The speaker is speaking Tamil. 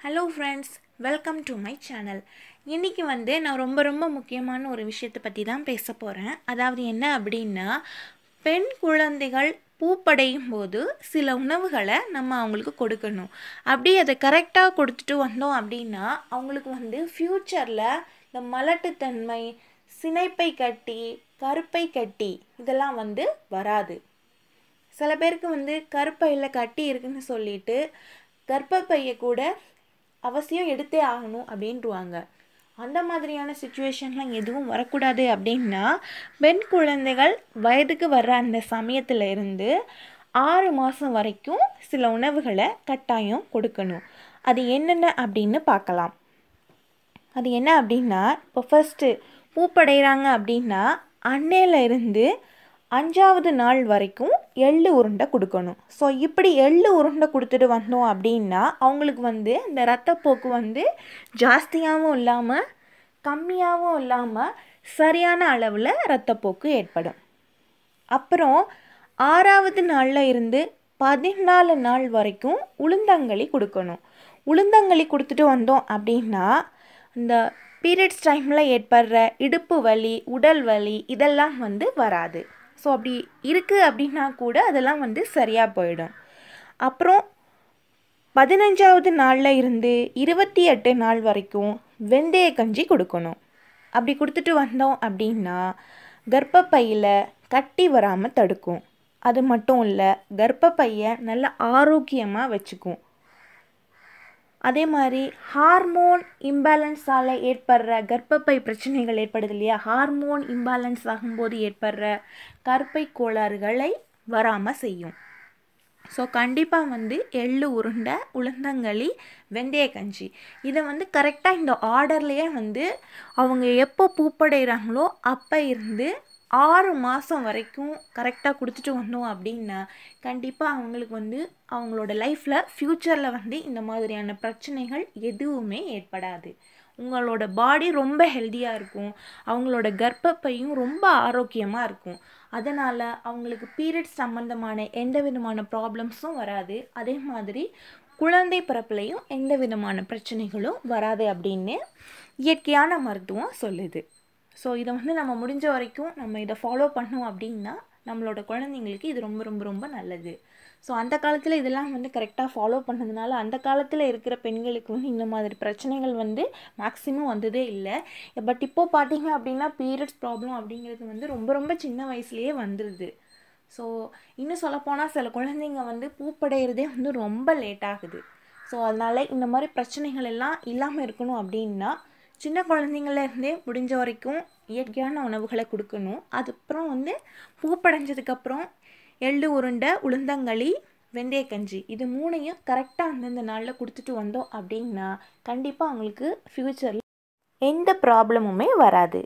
Hello friends welcome to my channel இன்றைக்கி வந்து நான் ரொம்ப ரொம்ப முக்கியமான ஒரு விஷயத்தை பற்றி தான் பேச போகிறேன் அதாவது என்ன அப்படின்னா பெண் குழந்தைகள் பூப்படையும் போது சில உணவுகளை நம்ம அவங்களுக்கு கொடுக்கணும். அப்படி அதை கரெக்டாக கொடுத்துட்டு வந்தோம் அப்படின்னா அவங்களுக்கு வந்து ஃப்யூச்சரில் இந்த மலட்டுத்தன்மை சினைப்பை கட்டி கருப்பை கட்டி இதெல்லாம் வந்து வராது. சில பேருக்கு வந்து கருப்பையில் கட்டி இருக்குன்னு சொல்லிட்டு கர்ப்பப்பையை கூட அவசியம் எடுத்தே ஆகணும் அப்படின்ட்டுவாங்க அந்த மாதிரியான சுச்சுவேஷன்லாம் எதுவும் வரக்கூடாது அப்படின்னா பெண் குழந்தைகள் வயதுக்கு வர்ற அந்த சமயத்தில் இருந்து ஆறு மாதம் வரைக்கும் சில உணவுகளை கட்டாயம் கொடுக்கணும். அது என்னென்ன அப்படின்னு பார்க்கலாம். அது என்ன அப்படின்னா இப்போ ஃபஸ்ட்டு பூப்படைகிறாங்க அப்படின்னா அன்னையில இருந்து அஞ்சாவது நாள் வரைக்கும் எள்ளு உருண்டை கொடுக்கணும். ஸோ இப்படி எள்ளு உருண்டை கொடுத்துட்டு வந்தோம் அப்படின்னா அவங்களுக்கு வந்து இந்த ரத்தப்போக்கு வந்து ஜாஸ்தியாகவும் இல்லாமல் கம்மியாகவும் இல்லாமல் சரியான அளவில் ரத்தப்போக்கு ஏற்படும். அப்புறம் ஆறாவது நாளில் இருந்து பதினாலு நாள் வரைக்கும் உளுந்தங்களி கொடுக்கணும். உளுந்தங்களி கொடுத்துட்டு வந்தோம் அப்படின்னா இந்த பீரியட்ஸ் டைமில் ஏற்படுற இடுப்பு வலி உடல் வலி இதெல்லாம் வந்து வராது. ஸோ அப்படி இருக்குது அப்படின்னா கூட அதெல்லாம் வந்து சரியாக போயிடும். அப்புறம் பதினஞ்சாவது நாளில் இருந்து இருபத்தி எட்டு நாள் வரைக்கும் வெந்தய கஞ்சி கொடுக்கணும். அப்படி கொடுத்துட்டு வந்தோம் அப்படின்னா கர்ப்பப்பையில் கட்டி வராமல் தடுக்கும். அது மட்டும் இல்லை கர்ப்பப்பையை நல்ல ஆரோக்கியமாக வச்சுக்கும். அதே மாதிரி ஹார்மோன் இம்பேலன்ஸால் ஏற்படுற கர்ப்பப்பை பிரச்சனைகள் ஏற்படுது இல்லையா? ஹார்மோன் இம்பேலன்ஸ் ஆகும்போது ஏற்படுற கருப்பை கோளாறுகளை வராமல் செய்யும். ஸோ கண்டிப்பாக வந்து எள்ளு உருண்டை உளுந்தங்களி வெந்தய கஞ்சி. இதை வந்து கரெக்டாக இந்த ஆர்டர்லேயே வந்து அவங்க எப்போ பூப்படைகிறாங்களோ அப்போ இருந்து ஆறு மாதம் வரைக்கும் கரெக்டாக கொடுத்துட்டு வந்தோம் அப்படின்னா கண்டிப்பாக அவங்களுக்கு வந்து அவங்களோட லைஃப்பில் ஃப்யூச்சரில் வந்து இந்த மாதிரியான பிரச்சனைகள் எதுவுமே ஏற்படாது. உங்களோட பாடி ரொம்ப ஹெல்த்தியாக இருக்கும். அவங்களோட கர்ப்பப்பையும் ரொம்ப ஆரோக்கியமாக இருக்கும். அதனால் அவங்களுக்கு பீரியட்ஸ் சம்மந்தமான எந்த விதமான ப்ராப்ளம்ஸும் வராது. அதே மாதிரி குழந்தை பிறப்புலையும் எந்த விதமான பிரச்சனைகளும் வராது அப்படின்னு இயற்கையான மருத்துவம் சொல்லுது. ஸோ இதை வந்து நம்ம முடிஞ்ச வரைக்கும் நம்ம இதை ஃபாலோ பண்ணோம் அப்படின்னா நம்மளோட குழந்தைங்களுக்கு இது ரொம்ப ரொம்ப ரொம்ப நல்லது. ஸோ அந்த காலத்தில் இதெல்லாம் வந்து கரெக்டாக ஃபாலோ பண்ணதுனால அந்த காலத்தில் இருக்கிற பெண்களுக்கு வந்து இந்த மாதிரி பிரச்சனைகள் வந்து மேக்ஸிமம் வந்ததே இல்லை. பட் இப்போது பார்த்தீங்க அப்படின்னா பீரியட்ஸ் ப்ராப்ளம் அப்படிங்கிறது வந்து ரொம்ப ரொம்ப சின்ன வயசுலேயே வந்துடுது ஸோ இன்னும் சொல்லப்போனால் சில குழந்தைங்க வந்து பூப்படைகிறதே வந்து ரொம்ப லேட் ஆகுது. ஸோ அதனால் இந்த மாதிரி பிரச்சனைகள் எல்லாம் இல்லாமல் இருக்கணும் அப்படின்னா சின்ன குழந்தைங்கள்லேருந்தே முடிஞ்ச வரைக்கும் இயற்கையான உணவுகளை கொடுக்கணும். அதுக்கப்புறம் வந்து பூப்படைஞ்சதுக்கப்புறம் எள்ளு உருண்டை உளுந்தங்களி வெந்தய கஞ்சி இது மூணையும் கரெக்டாக அந்தந்த நாளில் கொடுத்துட்டு வந்தோம் அப்படின்னா கண்டிப்பாக அவங்களுக்கு ஃப்யூச்சரில் எந்த ப்ராப்ளமுமே வராது.